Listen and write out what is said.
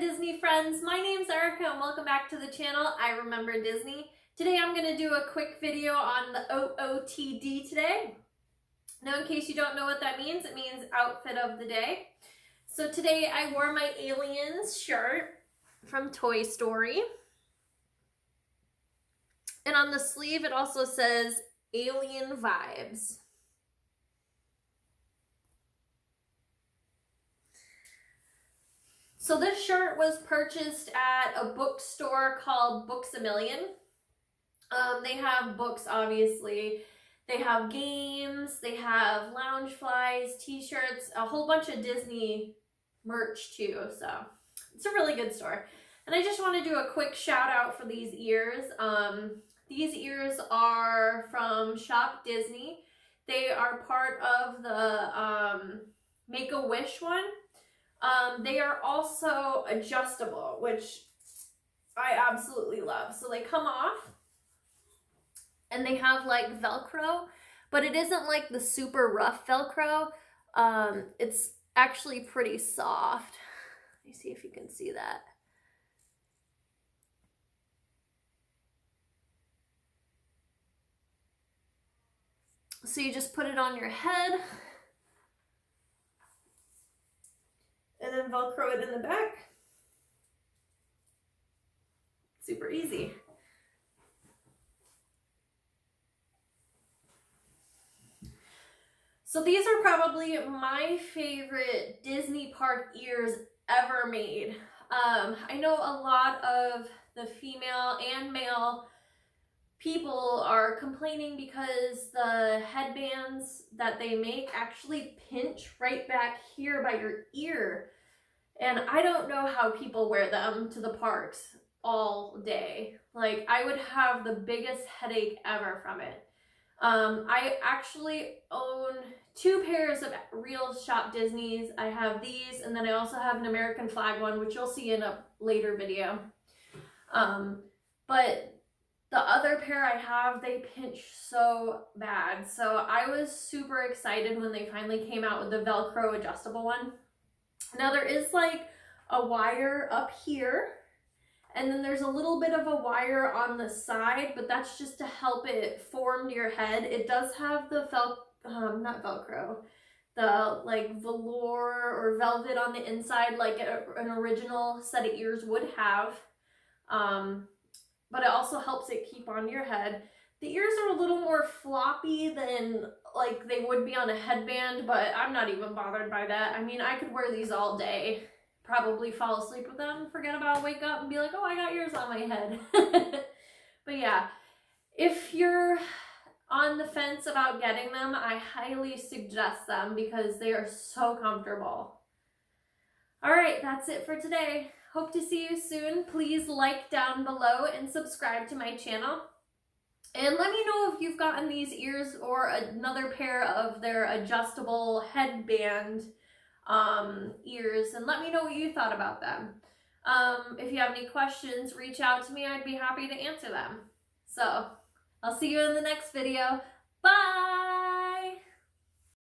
Disney friends, my name's Erica and welcome back to the channel I Remember Disney. Today I'm going to do a quick video on the OOTD today. Now in case you don't know what that means, it means outfit of the day. So today I wore my Aliens shirt from Toy Story. And on the sleeve it also says Alien Vibes. So this shirt was purchased at a bookstore called Books A Million. Um, they have books, obviously. They have games, they have Loungeflies, t-shirts, a whole bunch of Disney merch too. So it's a really good store. And I just want to do a quick shout out for these ears. Um, these ears are from Shop Disney. They are part of the um, Make-A-Wish one. Um, they are also adjustable, which I absolutely love. So they come off and they have like Velcro, but it isn't like the super rough Velcro. Um, it's actually pretty soft. Let me see if you can see that. So you just put it on your head and then Velcro it in the back. Super easy. So these are probably my favorite Disney park ears ever made. Um, I know a lot of the female and male people are complaining because the headbands that they make actually pinch right back here by your ear. And I don't know how people wear them to the parks all day. Like, I would have the biggest headache ever from it. Um, I actually own two pairs of real Shop Disneys. I have these, and then I also have an American flag one, which you'll see in a later video. Um, but the other pair I have, they pinch so bad. So I was super excited when they finally came out with the Velcro adjustable one. Now there is like a wire up here and then there's a little bit of a wire on the side, but that's just to help it form to your head. It does have the vel um, not Velcro, the like velour or velvet on the inside like a, an original set of ears would have. Um, but it also helps it keep on your head. The ears are a little more floppy than like they would be on a headband, but I'm not even bothered by that. I mean, I could wear these all day, probably fall asleep with them, forget about wake up and be like, oh, I got ears on my head. but yeah, if you're on the fence about getting them, I highly suggest them because they are so comfortable. All right, that's it for today. Hope to see you soon. Please like down below and subscribe to my channel. And let me know if you've gotten these ears or another pair of their adjustable headband um, ears and let me know what you thought about them. Um, if you have any questions, reach out to me. I'd be happy to answer them. So, I'll see you in the next video. Bye!